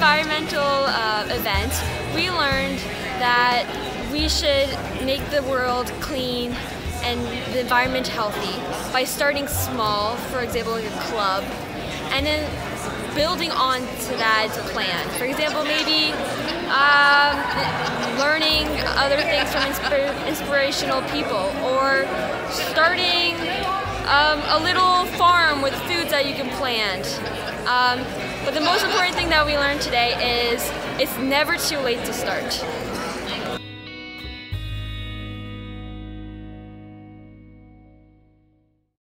environmental uh, event, we learned that we should make the world clean and the environment healthy by starting small, for example, like a club, and then building on to that plan. For example, maybe um, learning other things from insp inspirational people or starting um, a little farm with foods that you can plant. Um, but the most important thing that we learned today is it's never too late to start.